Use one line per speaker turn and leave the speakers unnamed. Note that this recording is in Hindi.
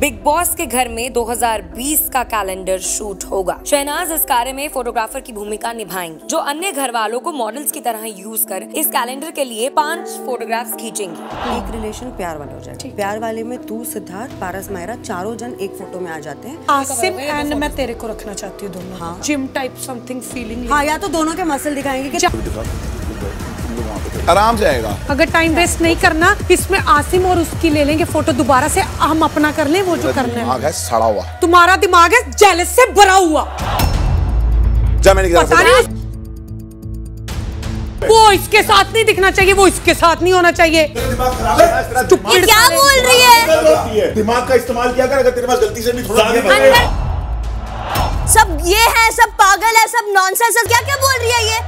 बिग बॉस के घर में 2020 का कैलेंडर शूट होगा। शहनाज इस कार्य में फोटोग्राफर की भूमिका निभाएँगी जो अन्य घर वालों को मॉडल्स की तरह यूज़ कर इस कैलेंडर के लिए पाँच फोटोग्राफ्स खींचेंगी।
एक रिलेशन प्यार वाला हो जाए प्यार वाले में तू सिद्धार्थ पारस मायरा चारों जन एक फ़ोटो में आ जाते हैं।
आसिम एंड मैं तेरे को रखना चाहती हूँ दोनों।
हाँ।
जिम टाइप समथिंग फीलिंग
हाँ या तो दोनों के मसल दिखाएँगे कि
आराम से आएगा।
अगर टाइम वेस्ट नहीं करना इसमें आसिम और उसकी ले लेंगे फ़ोटो दोबारा से हम अपना कर लें वो जो करना है।
दिमाग है सड़ा हुआ।
तुम्हारा दिमाग है जेलस से भरा हुआ। वो इसके साथ नहीं दिखना चाहिए वो इसके साथ नहीं होना चाहिए।
क्या बोल रही है?
दिमाग का इस्तेमाल किया कर अगर तेरे पास गलती से भी थोड़ा।
सब ये है सब पागल है सब नॉनसेंस है। क्या क्या बोल रही है ये?